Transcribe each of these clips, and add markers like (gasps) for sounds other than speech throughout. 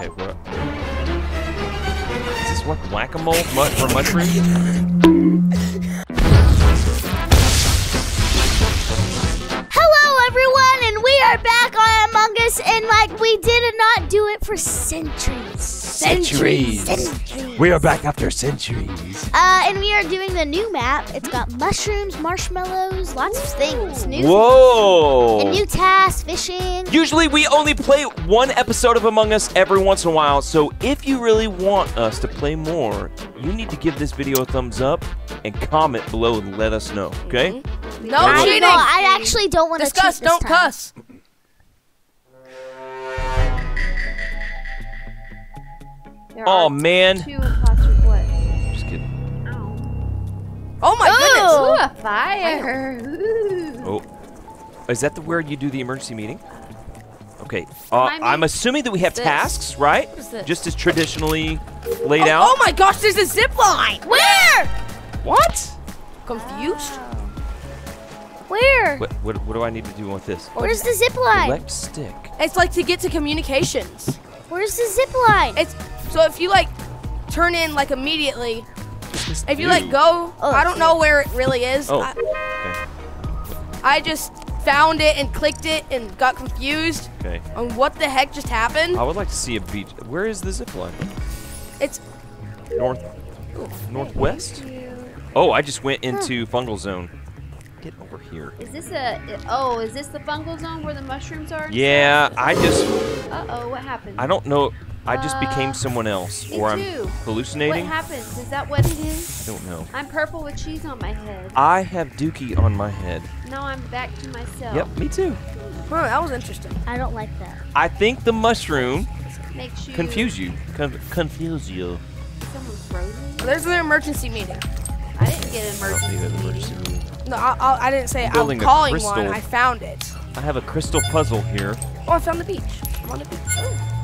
Okay, what? Is this what whack-a-mole mu for mushrooms? Hello, everyone, and we are back on Among Us, and like we did not do it for centuries. Centuries. Centuries. We are back after centuries. Uh, and we are doing the new map. It's got mushrooms, marshmallows, lots of things. New Whoa! and new tasks, fishing. Usually we only play one episode of Among Us every once in a while, so if you really want us to play more, you need to give this video a thumbs up and comment below and let us know, okay? No I cheating. know. I actually don't want to Discuss, cheat this don't time. cuss. There Oh man. two imposters. What? Just kidding. Ow. Oh my Ooh. Ooh, a fire. Ooh. Oh. Is that the where you do the emergency meeting? Okay. Uh, I I'm assuming that we have this? tasks, right? is this? Just as traditionally laid goodness. out. Oh, oh my gosh, there's a zip line. Where? What? Confused? Where? what? What? What do I need to do with this? Where's the zip line? Select stick. It's like to get to communications. Where's the zip line? It's so if you like turn in like immediately, if you do. like go, Oh. I don't know where it really is. Oh. I, Okay. I just found it and clicked it and got confused Okay. on what the heck just happened. I would like to see a beach. Where is the zip line? It's North. Northwest. Oh, I just went into fungal zone. Get over here. Is this a? Oh, is this the fungal zone where the mushrooms are? Yeah, I just. Uh oh, what happened? I don't know. I just became someone else, me or I'm hallucinating. What happens? Is that what it is? I don't know. I'm purple with cheese on my head. I have Dookie on my head. Now I'm back to myself. Yep, me too. oh, that was interesting. I don't like that. I think the mushroom Makes you confuse you. Con- confuse you. Someone's frozen. There's an emergency meeting. I didn't get an I don't need emergency emergency meeting. meeting. No, I, I, I didn't say I'm building a calling crystal. one. I found it. I have a crystal puzzle here. Oh, I found the beach. I'm on the beach. How do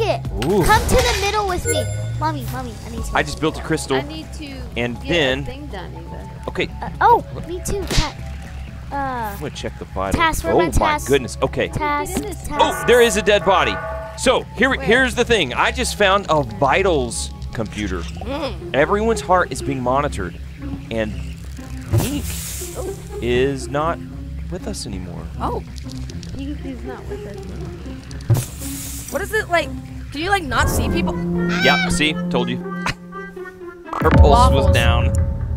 you, Beckett? Ooh. Come to the middle with me, mommy. Mommy, I need to. I just built a crystal. I need to And get then- a thing done, Ava. Okay, Uh, oh, me too. Ta- uh, I'm gonna check the vitals. Task, oh my my task? goodness. Okay. task. Get in this task. Oh, there is a dead body. So here, Where? here's the thing. I just found a vitals computer. Everyone's heart is being monitored, and Ink is not with us anymore. Oh, He, he's not with us. What is it like? Do you like not see people? Yep. See, told you. Her pulse was down.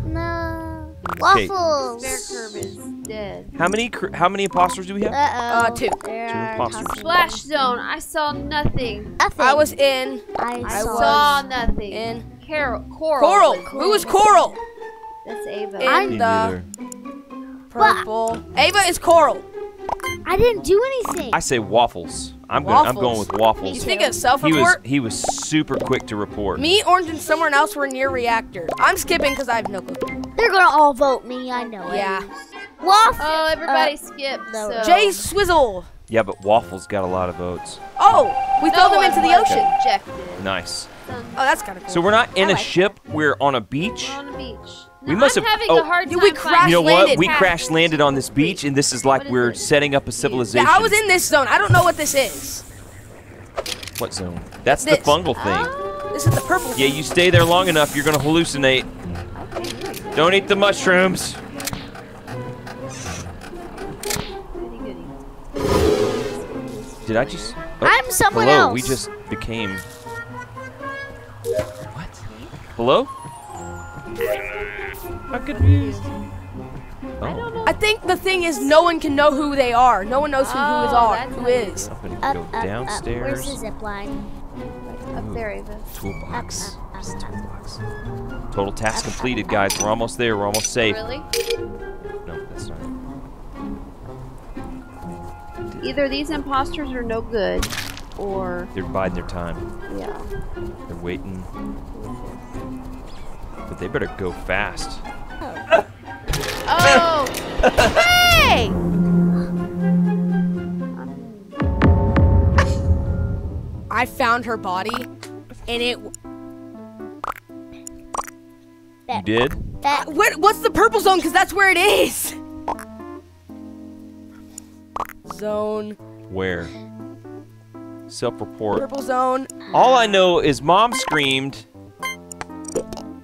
No. Okay. Waffles. Bear curve is dead. How many? How many imposters do we have? Uh-oh. Uh, two. There Two are imposters. Splash zone. I saw nothing. Nothing. I was in I, I saw. saw nothing. in Carol. Coral. Coral. was- Who is Coral? That's Ava. In Me the neither. purple. Ava is Coral. I didn't do anything. I say waffles. I'm going. I'm going Waffles. with waffles. You think of self-report? he was super quick to report. Me, Orange, and someone else were near reactor. I'm skipping because I have no clue. They're gonna all vote me. I know it. Yeah. Waffles. Oh, everybody Uh, skipped. no. So. Jay Swizzle. Yeah, but waffles got a lot of votes. Oh, we No throw them into the ocean. Ejected. Nice. Son, Oh, that's kind of cool. So we're not in I a like- ship. We're on a beach. We're on the beach. We No, must I'm have- having oh. a hard Yeah, time we finding crashed You know what? We crash landed on this beach, and this is like What is we're it? setting up a civilization. Yeah, I was in this zone. I don't know what this is. What zone? That's the fungal thing. Oh, This is the purple. Yeah, you stay there long enough, you're gonna hallucinate. okay. Don't eat the mushrooms. Goody, goody. Did I just? oh, I'm someone hello, else. we just became. What? Hello? I'm confused. Oh, don't. I think the thing is no one can know who they are. No one knows who who is Oh, are. that's Who how you is. I'm gonna Up, go up, up. Where's the zip line? Up there, Ava. Toolbox. Up, up, a up, up. toolbox. Total task completed, guys. We're almost there. We're almost safe. Really? No, that's not. Either these imposters are no good, or They're biding their time. yeah. They're waiting. But they better go fast. Oh! Hey! I found her body, and it. You did? That uh, What? What's the purple zone? Because that's where it is. Zone. Where? Self-report. Purple zone. All I know is mom screamed.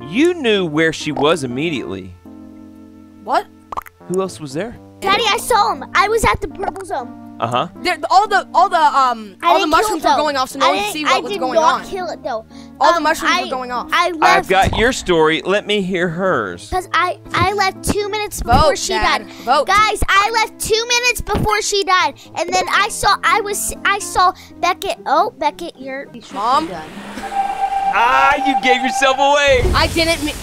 You knew where she was immediately. What? Who else was there? Daddy, I saw him. I was at the purple zone. Uh-huh. There, all the all the um I all the mushrooms were going off, so no one could didn't- see I what was did going not on. kill it though. All the Um, mushrooms I, were going off. I left. I've got your story. Let me hear hers. Because I, I left two minutes before Vote, she Dad. died. Vote. Guys, I left two minutes before she died, and then I saw I was I saw Beckett. Oh, Beckett, you're You should Mom? done. Ah, you gave yourself away. I didn't mean.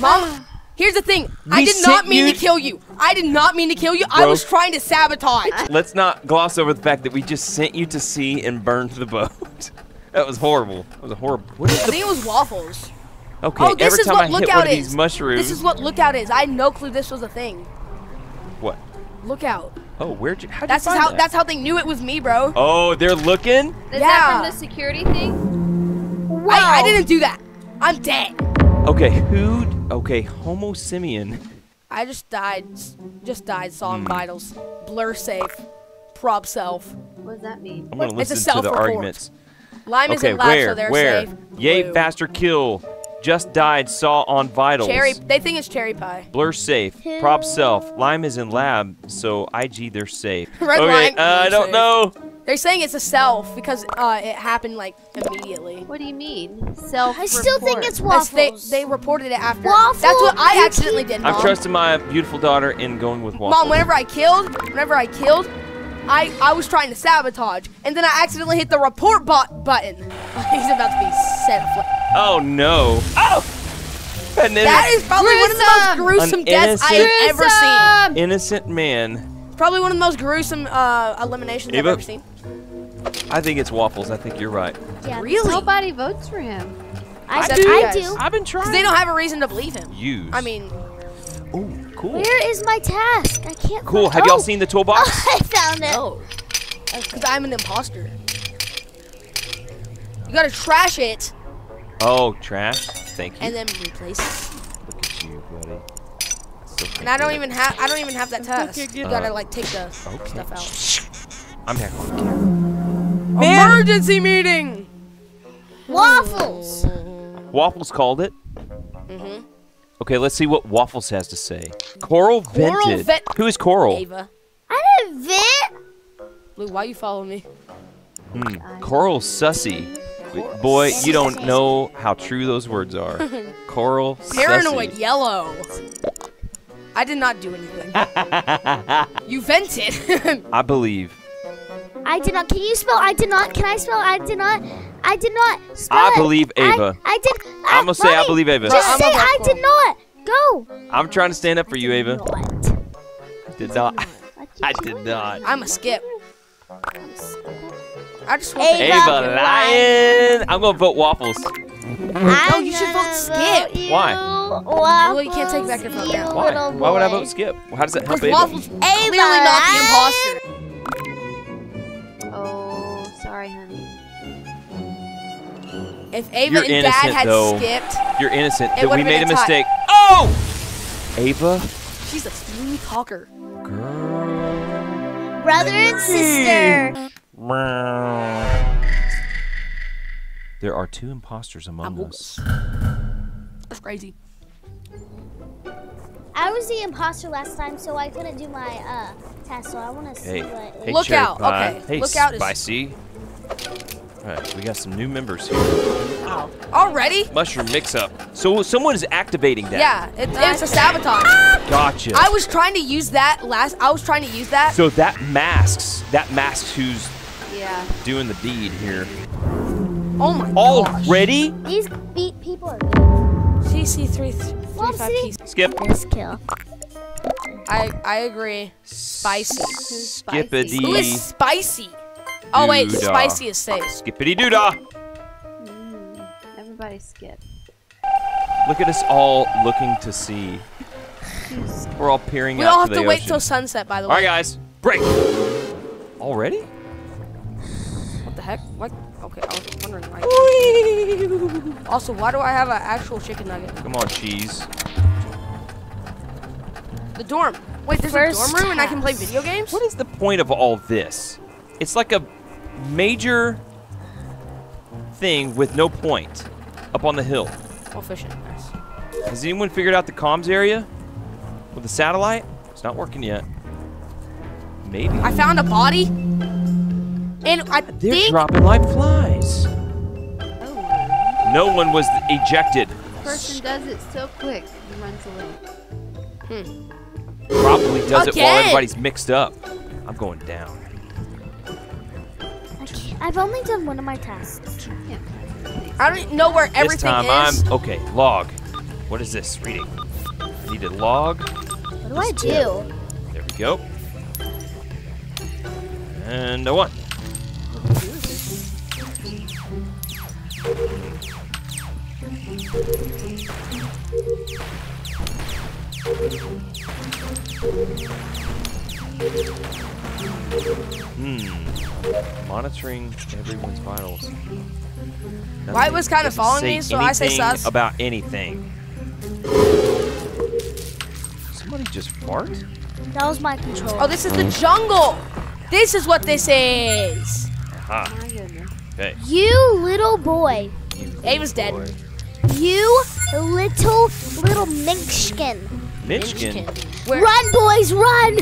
Mom, here's the thing. I did not mean you- to kill you. I did not mean to kill you. I was trying to sabotage. (laughs) Let's not gloss over the fact that we just sent you to sea and burned the boat. (laughs) that was horrible. That was a horrible. What is I the? think it was waffles. Okay, oh, this every is time what I hit lookout one of is. these mushrooms. This is what lookout is. I had no clue this was a thing. what? Lookout. Oh, where'd you? How'd That's you find how. that? That's how they knew it was me, bro. Oh, they're looking. Is Yeah. that from the security thing? Wow. I, I didn't do that. I'm dead. Okay, who? Okay, Homo Simeon. I just died. Just died. Saw Hmm. vitals. Blur safe. Prob self. What does that mean? I'm gonna It's a listen to the self-report. arguments. Lime Okay, isn't lab, where? so they're where? safe. Yay, Blue. faster kill. Just died. Saw on vitals. Cherry. They think it's cherry pie. Blur safe. Prop self. Lime is in lab, so IG they're safe. (laughs) Red okay, line, uh, I don't safe. know. They're saying it's a self because uh, it happened like immediately. What do you mean? Self. I still think it's waffles. They, they reported it after. Waffle, That's what I accidentally keep- did. I'm Mom. trusting my beautiful daughter in going with waffles. Mom, whenever I killed, whenever I killed, I I was trying to sabotage, and then I accidentally hit the report bot button. (laughs) He's about to be set afloat. Oh no. Oh. And then That is probably one of the most gruesome An deaths I have ever seen. innocent man. Probably one of the most gruesome uh, eliminations Eva? I've ever seen. I think it's waffles. I think you're right. Yeah, Really? Nobody votes for him. I, I do. do, I guys. do. I've been trying. Because they don't have a reason to believe him. use. I mean, Ooh, cool. Where is my task? I can't. Cool. find- Have y'all Oh! seen the toolbox? (laughs) I found it. no. Because I'm an imposter. You gotta trash it Oh, trash. Thank you. and then replace it. Look at you, buddy. And I don't even have I don't even have that task. You Uh, gotta like take the Okay. stuff out. I'm back on camera. Emergency meeting. Waffles. Waffles called it. Mhm. Okay, let's see what Waffles has to say. Coral, Coral vented. vet- Who is Coral? Ava, I didn't vent. Blue, why you following me? Hmm. Coral sussy. Boy, you don't know how true those words are. (laughs) Coral Paranoid sussy. yellow. I did not do anything. (laughs) you vented. (laughs) I believe. I did not. Can you spell? I did not. Can I spell? I did not. I did not spell I believe I- Ava. I, did. I'm gonna say I believe Ava. Just I'm say a vote I did him. not. Go. I'm trying to stand up for you, Ava. What? Did not. I did not. I'm a skip. I just want Ava. the- Ava lying. I'm gonna vote Waffles. I'm you should vote skip. vote you, Why? Well, you can't take back your vote now. Why? Why would I vote Skip? How does that help Ava? Waffles Ava clearly not the lying. imposter. Sorry, honey. If Ava You're and innocent, Dad had though. skipped, You're innocent. It That we made a been a mistake. Oh! Ava? she's a smooth talker. Girl. Brother and sister. There are two imposters among I'm us. That's crazy. I was the imposter last time, so I couldn't do my uh test. So I want to see Hey, what. hey, Look Cherry out, Pie. okay. Hey, Look out is- Spicy. All right, we got some new members here. Already? Mushroom mix-up. So someone is activating that. Yeah, it, it's a sabotage. Gotcha. I was trying to use that last. I was trying to use that. so that masks. That masks who's Yeah. doing the deed here. oh my gosh. Already? These beat people are CC three three Well, five. Skip. this kill. I I agree. Spicy. Skippity. Who is spicy? Oh wait, Doodah. spicy is safe. Skippity doodah. Mm, everybody skip. Look at us all looking to see. (laughs) We're all peering We out all to have the to wait ocean. till sunset. By the way. All right, guys. Break. Already? What the heck? What? Okay, I was wondering why. Also, why do I have an actual chicken nugget? Come on, cheese. The dorm. Wait, there's First a dorm room and I can play video games? What is the point of all this? It's like a major thing with no point up on the hill. Oh, fishing. Nice. Has anyone figured out the comms area with the satellite? It's not working yet. Maybe. I found a body. And I They're think dropping like flies. Oh. No one was ejected. Person does it so quick and runs away. Probably does it while everybody's mixed up. I'm going down. I can't- I've only done one of my tasks. Yeah. I don't know where everything This time is. I'm okay. Log. What is this? Reading. I need to log. What do I do? There we go. And a one. Hmm. Monitoring everyone's vitals. White was kinda following me, so I say anything sus. About anything. Somebody just fart? That was my control. Oh, this is the jungle. This is what this is. Aha. Oh okay. you little boy. Ava's dead. Boy. You little little minkskin. Mitchkin. Where? Run, boys, run!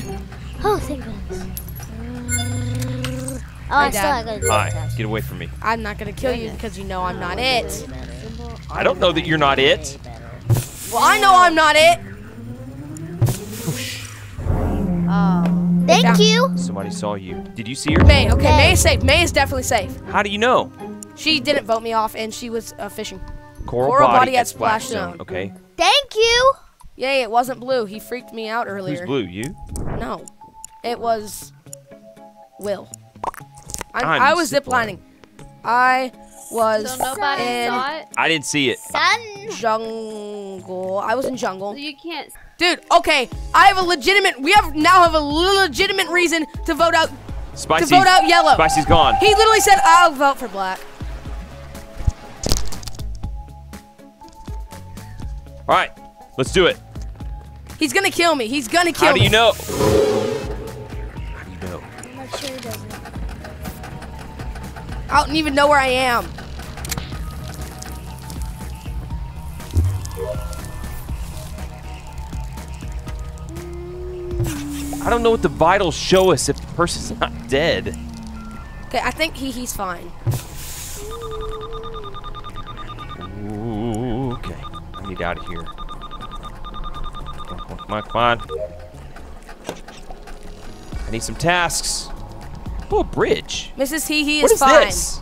Oh, thank goodness. Oh, I Hi, still Dad. got to do Hi. that. Get away from me. I'm not gonna kill you because you know I'm not it. I don't know that you're not it. Well, I know I'm not it. Oh. Thank Yeah. you. Somebody saw you. Did you see her? May, okay, May. May is safe. May is definitely safe. How do you know? She didn't vote me off, and she was uh, fishing. Coral, Coral body, body at at Splash Splash Zone. Zone. Okay. Thank you. Yay, it wasn't blue. He freaked me out earlier. Who's blue? You? No, it was Will. I'm, I'm I was ziplining. I was So nobody in saw it? I didn't see it. Son. jungle. I was in So jungle. you can't. Dude, okay. I have a legitimate. We have now have a legitimate reason to vote out. Spicy's, vote out yellow. Spicy's gone. He literally said, "I'll vote for black." All right. Let's do it. He's gonna kill me. He's gonna kill me. How do me. you know? How do you know? I'm not sure he doesn't. I don't even know where I am. I don't know what the vitals show us if the person's not dead. Okay, I think he he's fine. Ooh, okay. I need out of here. Come on, come on, come on. I need some tasks. Oh, bridge. Mrs. Hee Hee What is is fine. this?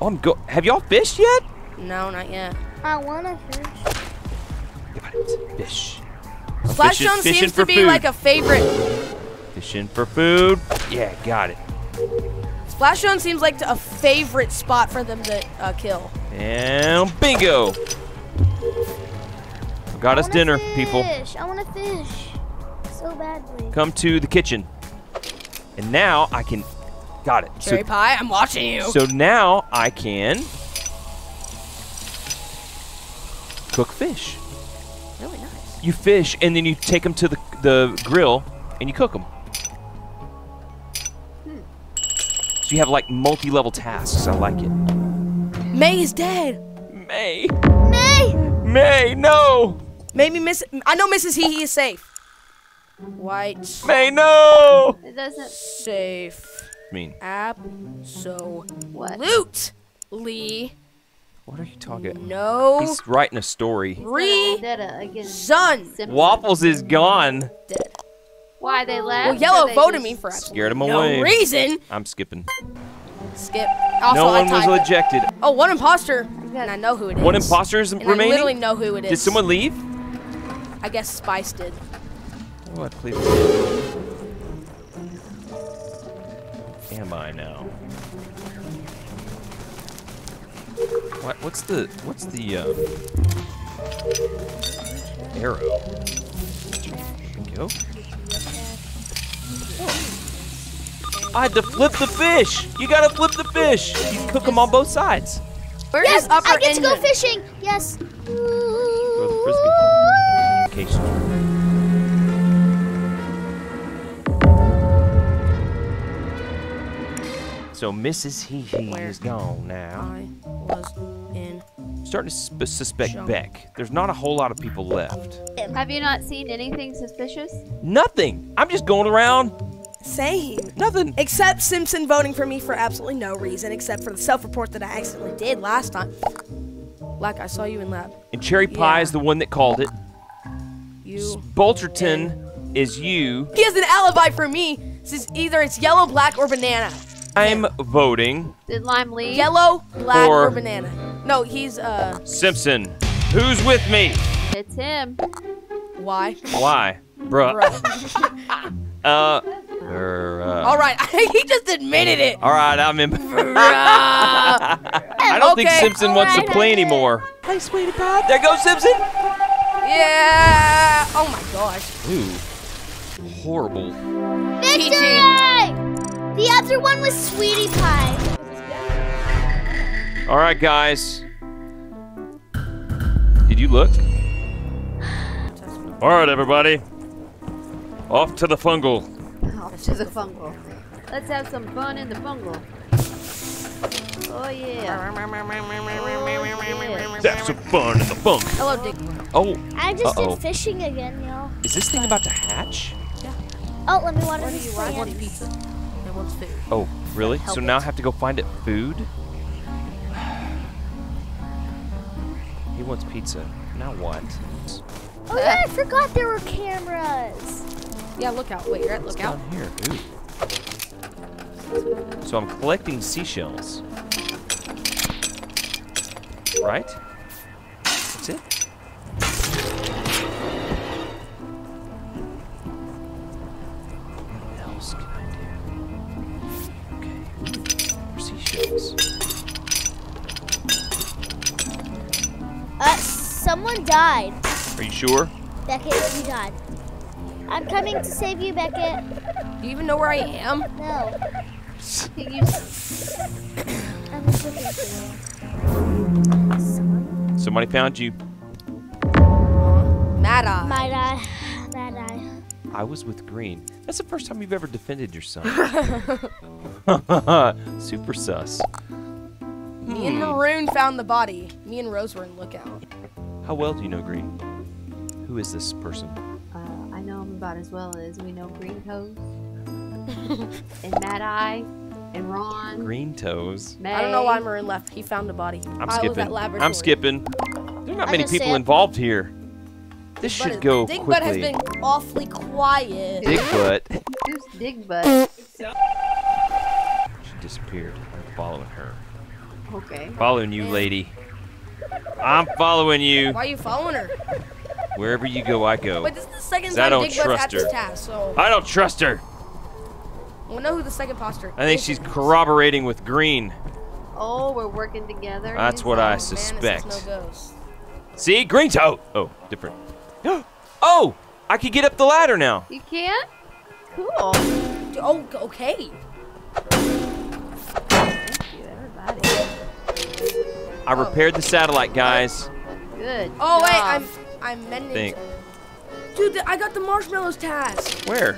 Oh, I'm go. Have y'all fished yet? No, not yet. I wanna fish. Got it. Fish. Splash Zone seems for to be food. like a favorite. Fishing for food. Yeah, got it. Splash Zone seems like a favorite spot for them to uh, kill. And bingo. Got I us wanna dinner, fish. people. I wanna fish so badly. Come to the kitchen. And now I can. Got it. So, Cherry pie, I'm watching you. so now I can cook fish. really nice. You fish and then you take them to the the grill and you cook them. Hmm. So you have like multi-level tasks. I like it. May is dead. May, May. May, no, Maybe Miss. I know Mrs. He he is safe. White May, no. It doesn't. safe. I mean, What? Absolutely what are you talking? no He's writing a story. Vendetta against reason. Waffles is gone. Dead. Why they left? Well, yellow they voted me for absolutely Scared him no away. reason. I'm skipping. Skip. Also, no one was ejected. Oh, one imposter, and I know who it is. One imposter is And I remaining. literally know who it is. Did someone leave? I guess Spice did. What, please? Am I now? What? What's the? What's the uh, arrow? There we go. Oh. I had to flip the fish. You gotta flip the fish. You cook them on both sides. Where Yes, is upper I get to go engine? fishing. Yes. Throw the frisbee. So- So Mrs. Hee Hee Where? is gone now. I was in. Starting to suspect Jungle. Beck. There's not a whole lot of people left. Have you not seen anything suspicious? Nothing. I'm just going around. Same. Nothing. Except Simpson voting for me for absolutely no reason, except for the self-report that I accidentally did last time. Like I saw you in lab. And Cherry Pie Yeah. is the one that called it. You. Bolterton is you. He has an alibi for me. Since either it's yellow, black, or banana. I'm voting Did Lime leave? Yellow, black, Or- or banana. No, he's uh. Simpson. Who's with me? It's him. Why? Why? Bruh. Bruh. (laughs) (laughs) Uh. uh, All right, (laughs) he just admitted it. All right, I'm in. Bruh. I don't think Okay, Simpson wants to play I anymore. Hey, sweetie pie. There goes Simpson. yeah. Oh my gosh. Ooh. Horrible. Victory! The other one was Sweetie Pie. All right, guys. Did you look? All right, everybody. Off to the Fungle. Off to the Fungle. Let's have some fun in the Fungle. Oh yeah. That's some fun in the funk. Hello, Dick. Oh, I just Uh-oh. did fishing again, y'all. is this thing about to hatch? Yeah. Oh, let me water What do this you want? pizza. And food. Oh, really? Help So it. now I have to go find it food? (sighs) He wants pizza. Now what? Oh yeah, I forgot there were cameras. Yeah, look out. Wait, you're at What's lookout. here? Ooh. So I'm collecting seashells. Right? Sure? Beckett, you died. I'm coming to save you, Beckett. Do you even know where I am? No, (laughs) you I'm just looking for you. Somebody found you. Mad Eye. My die. Bad eye. I was with Green. That's the first time you've ever defended your son. (laughs) (laughs) Super sus. Me and hmm. Maroon found the body. Me and Rose were in lookout. How well do you know Green? Who is this person? uh, I know him about as well as we know Green Toes. (laughs) and Mad Eye. And Ron. Green toes. May. I don't know why Maroon left. He found the body. I'm I was skipping. at laboratory. I'm skipping. There are not I many people involved here. This But should go Dick quickly. Butt has been awfully quiet. Dick butt. (laughs) Who's Dig Butt? She disappeared. I'm following her. Okay. Following you, lady. I'm following you. Why are you following her? Wherever you go, I go. Wait, this is the second I don't Dick Butt's trust her. task, so I don't trust her. we'll know who the second imposter I think she's corroborating with Green. Oh, we're working together. That's what oh, I said. suspect. Man, no. See? Green toe. Oh, oh, different. (gasps) oh, I can get up the ladder now. You can't? Cool. Oh, okay. You. I repaired the satellite, guys. Good. Oh wait. I'm I'm mending. Think. Dude, th- I got the marshmallows task. Where?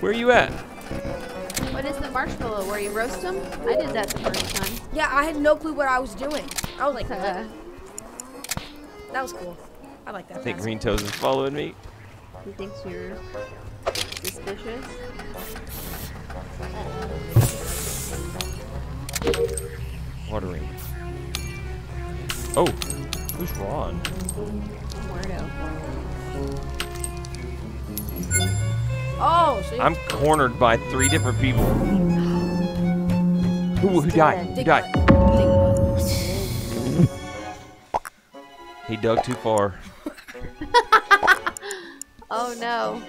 Where are you at? What is the marshmallow? Where you roast them? I did that the first time. Yeah, I had no clue what I was doing. I was like, (laughs) Uh, that was cool. I like that. I think task. Green Toes is following me. he thinks you're suspicious. Watering. Oh, who's Ron? Weirdo. Oh, so I'm cornered by three different people. Who, who died? Who died? butt. Dick butt. He dug too far. (laughs) Oh no.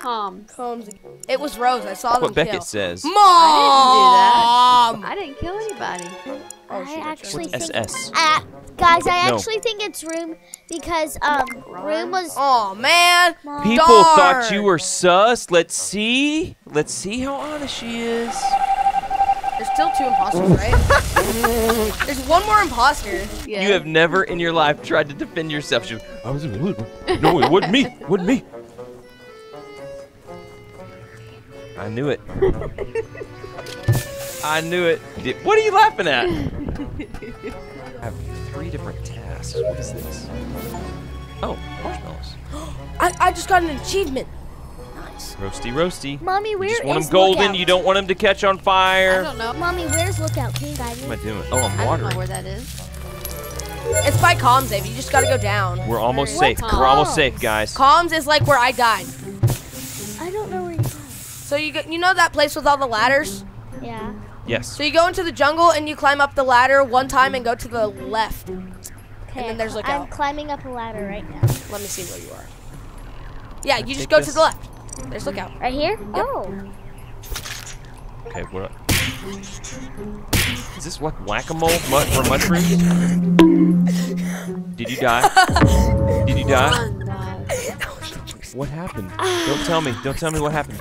Tom. Combs. It was Rose. I saw them What Beckett kill. says. Mom. I didn't kill anybody. Oh, I actually What's think, SS? Guys, I No. actually think it's Room because um, Room was. Oh man. People Darn. thought you were sus. Let's see. Let's see how honest she is. There's still two imposters, right? (laughs) There's one more imposter. Yeah. You have never in your life tried to defend yourself. She, I was, no, it wasn't me. It wasn't me. I knew it. (laughs) I knew it. What are you laughing at? (laughs) I have three different tasks. What is this? Oh, marshmallows. (gasps) I, I just got an achievement. Nice. Roasty, roasty. Mommy, You where just want is them golden. Lookout? You don't want them to catch on fire. I don't know. Mommy, where's Lookout? Can you guide What am I doing? Oh, I'm I don't know where that is. It's by Comms, Dave. You just gotta go down. We're almost What's safe. We're almost safe, guys. Comms is like where I died. I don't know where you are. So you go, you know that place with all the ladders? Yeah. Yes. So you go into the jungle and you climb up the ladder one time and go to the left. Okay. then there's I'm Lookout. climbing up a ladder right now. Let me see where you are. Yeah, you just go this. to the left. There's Lookout. Right here? Oh. Okay, what? Is this like whack-a-mole mu- for mushrooms? Did you die? Did you die? What happened? Don't tell me. Don't tell me what happened.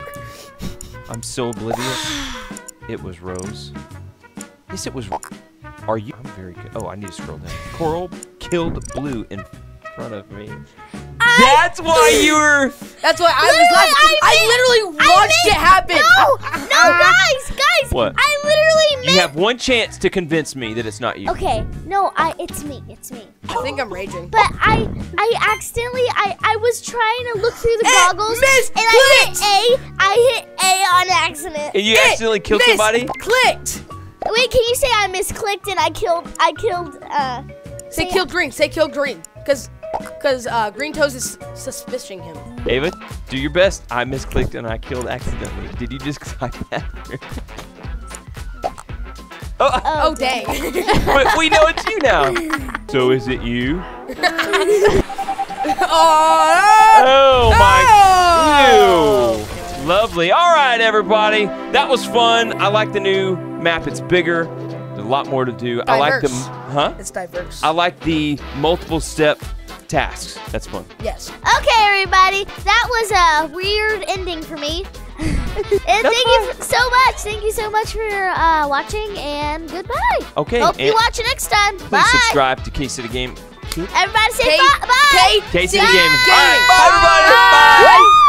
I'm so oblivious. It was Rose. Yes, it was. Are you? I'm very good. Oh, I need to scroll down. Coral killed Blue in front of me. That's why you were. That's why I was laughing. I I, made- literally I watched made- it happen. No! No, (laughs) guys! Guys! What? I literally You have one chance to convince me that it's not you. Okay. No, I. It's me. It's me. I think I'm raging. But I, I accidentally, I, I was trying to look through the Eh, goggles, and I hit A. I hit A on accident. And you accidentally killed somebody. Clicked. Wait, can you say I misclicked and I killed? I killed. Uh. Say Say- kill green. Say kill green. Cause, cause uh, Green Toes is suspicion him. Ava, do your best. I misclicked and I killed accidentally. Did you just (laughs) type that? oh, Oh dang. (laughs) but we know it's you now. So is it you? (laughs) oh, Oh my! Ew. Lovely. All right, everybody. That was fun. I like the new map. It's bigger. There's a lot more to do. I like the, huh? It's diverse. I like the multiple step tasks. That's fun. yes. Okay, everybody. That was a weird ending for me. (laughs) and thank you so much. Thank you so much for uh, watching, and goodbye. Okay. Hope you watch it next time. please Bye. subscribe to Case of the Game. Everybody say Kate- bye. Bye. Kate- K-City Gaming. the Gaming. All right, Bye. bye, everybody. Bye.